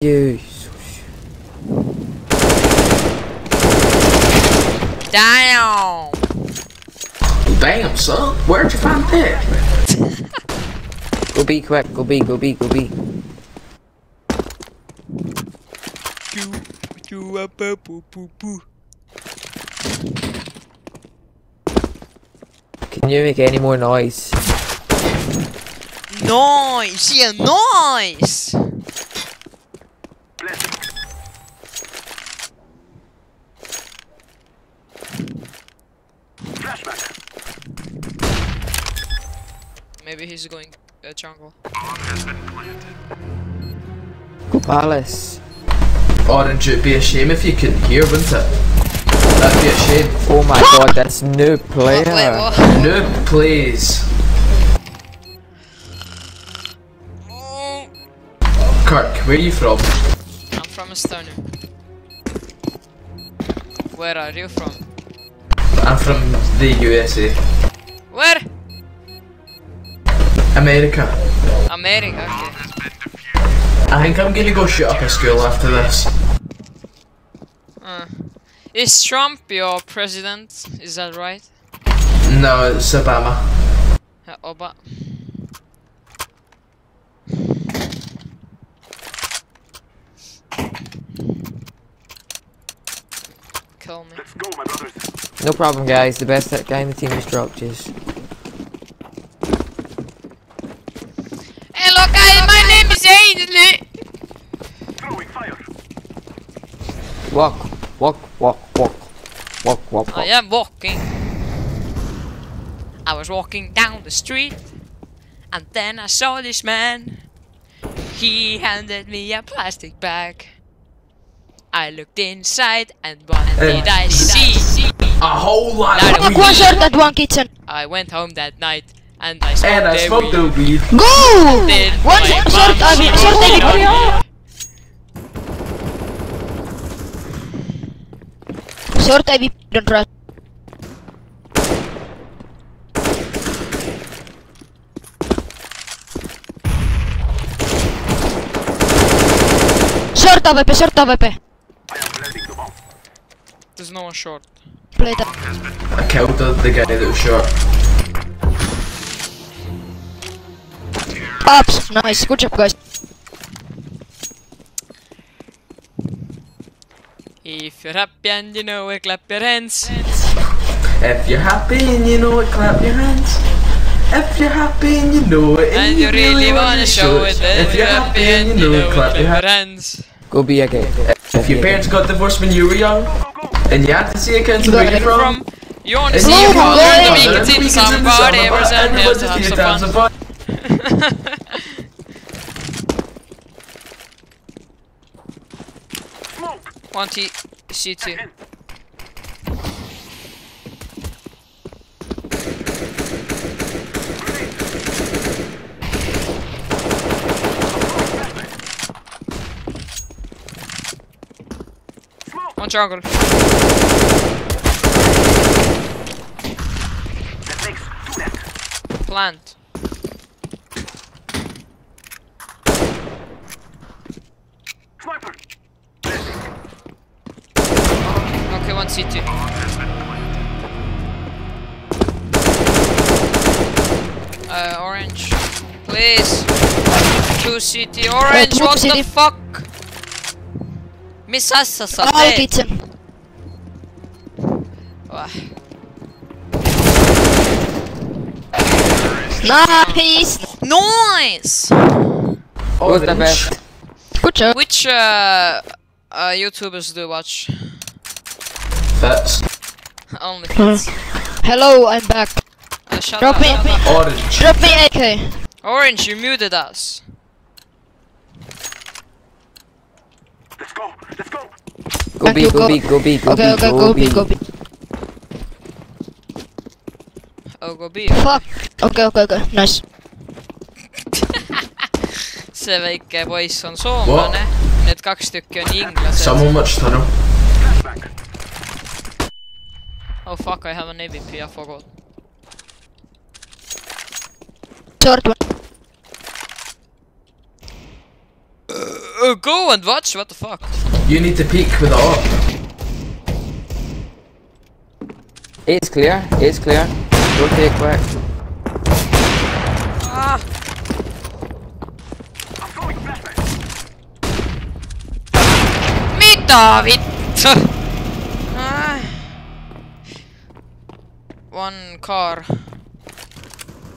Jesus. Damn! Damn, son. Where'd you find that? Go B quick, go B, go B, go B. Can you make any more noise? Nice! Yeah, nice! Maybe he's going uh, jungle. Go Palace. Orange, it'd be a shame if you couldn't hear, wouldn't it? That'd be a shame. Oh my god, that's new player. Wait, what? Noob plays. Kirk, where are you from? I'm from Estonia. Where are you from? I'm from the USA. Where? America. America, okay. I think I'm gonna go shoot up a school after this. Uh. Is Trump your president? Is that right? No, it's Obama. Uh, Oba. Kill me. No problem, guys. The best guy in the team is dropped. Just Hello guys, my name is Ainsley! Walk, walk, walk, walk, walk, walk, I am walking. I was walking down the street and then I saw this man. He handed me a plastic bag. I looked inside and what eh. did I see? A whole lot Loud of of weed. One short at one kitchen. I went home that night and I smoked And I smoked weed. the weed. Go! Then One my short, mom I mean, smoked short it on David. Short don't trust. Short AWP, short AWP. There's no one short. Play that. I killed the, the guy that was short. Ups, nice, good job guys. If you're happy and you know it, clap your hands. If you're happy and you know it, clap your hands. If you're happy and you know it, And you really wanna show it, then If you're happy and you know it, clap your hands. Go be a again. If your parents got divorced when you were young, and you had to see a council where you're from, From you want to and see you your were father in the going- weekends in weekends some in the party, summer, everyone's and everyone's here's to a have few some times fun. One T C two. One jungle. Plant. Okay, one CT. Uh, orange. Please. Two CT. Orange, two what the CT. fuck? Miss us, All kitchen. Nice! Nice! Who's the best? Good job. Which uh, uh, YouTubers do you watch? Fits. Only kids. Hello, I'm back. Uh, shut Drop up. me, Orange. drop me AK. Orange, you muted us. Let's go Thank B, you, go go- B, go B, go Okay, B, okay, go go B. B, go B. Oh, go B. Fuck. Okay, okay, okay, nice. see väike poiss on soomlane, need kaks tükki on inglased. Someone much tunnel. Oh fuck, I have an AVP, I forgot. Short one. Uh, go and watch. What the fuck? You need to peek with the op. Eight's clear. it's clear. Rotate quick. Ah. I'm Mitä vittu? Ah. One car.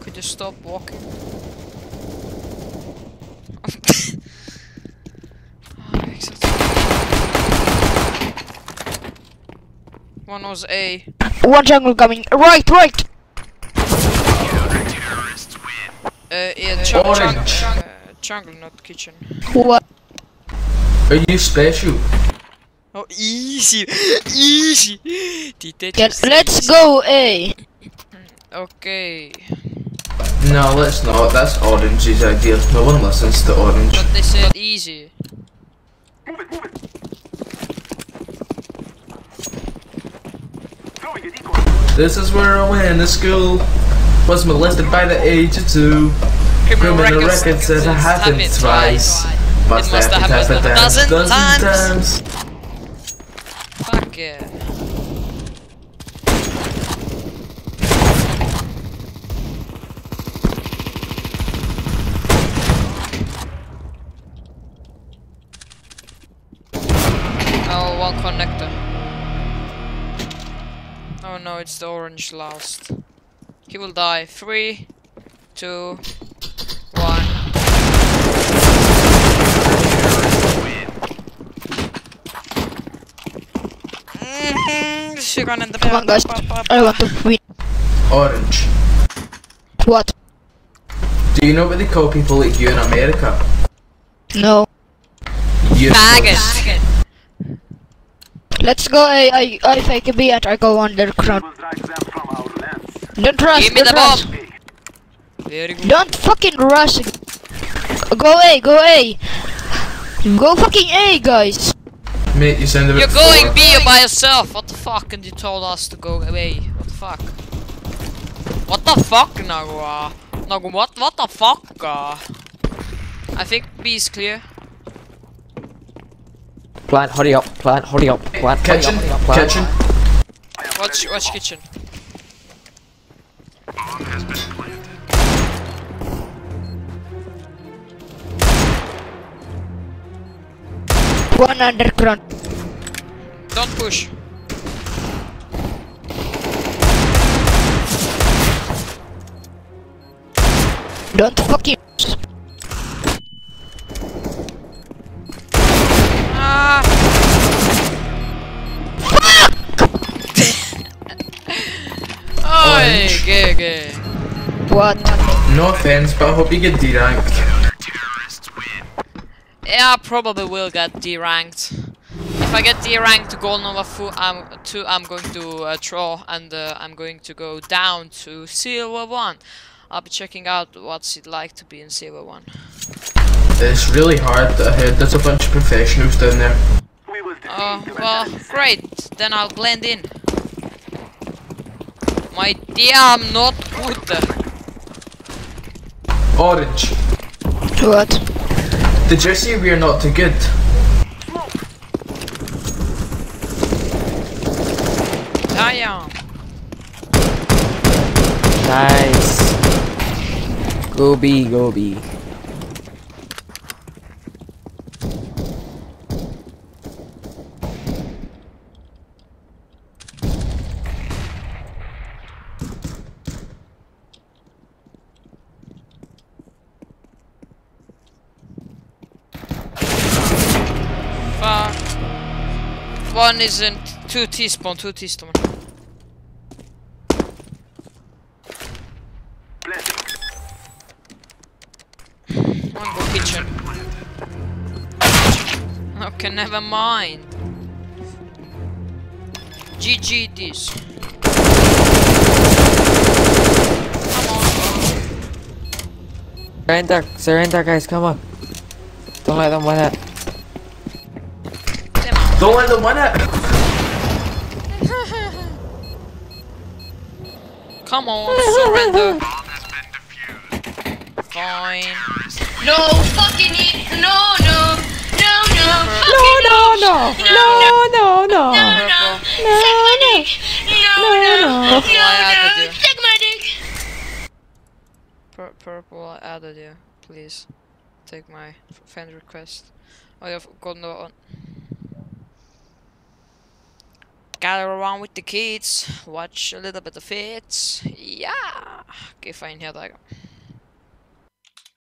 Could you stop walking? One was A. One jungle coming. Right, right. Uh, yeah, jung- jung- Orange. jung- uh, jungle, not kitchen. What? Are you special? Oh, easy, easy. Get, let's go A. Okay, No, let's not. That's Orange's idea. No one listens to Orange. but they said easy. This is where I went to school. Was molested by the age of two. Criminal record says it happened twice. Must must have have happened happened a dozen, dozen dozen times. times. Fuck. Oh, one connector. Oh no, it's the orange last. He will die. Three, two, one. Mm-hmm. She ran in the Come on, guys. I want to win. Orange. What? Do you know what they call people like you in America? No. Useless. Faggot. Let's go i if i fake a B and I go underground. Don't rush. Give me don't the rush. bomb. Very good. Don't fucking rush. Go A. Go A. Go fucking A, guys. Mate, you sound a bit You're going forward. B by yourself. What the fuck? And you told us to go away. What the fuck? What the fuck, Nagua? Nagu, what? What the fuck? uh? I think B is clear. Plant, hurry up. Plant, hurry up. Plant, hurry Kitchen, up, hurry up. Plant. kitchen. Watch, watch kitchen. One underground. Don't push. Don't fucking. Ah. Oi, Orange. gay, gay. What? No offense, but I hope you get D-ranked. Yeah, I probably will get D ranked. If I get D ranked to Gold Nova fu I'm two, I'm going to uh, draw and uh, I'm going to go down to Silver One. I'll be checking out what's it like to be in Silver One. It's really hard. I heard there's a bunch of professionals down there. Oh, well, great. Then I'll blend in. My dear, I'm not good. Orange. What? Did you say we're not too good? Damn. Nice. Go B, go B. Fuck. One isn't two T spawn, two teaspoon. One go kitchen. Okay, never mind. GG this. Surrender, surrender guys, come on. Don't let them win it. Come on. Don't let them win it! Come on, surrender. Fine. No fucking it. No, no. no, no, no, no. Purple. Suck my dick. No, no, no, Purple, I added you. Suck my dick. Pur- purple, I added you. Please. Take my f- friend request. Oh, you've got no on. Gather around with the kids. Watch a little bit of it. Yeah. Okay, fine. Here I go.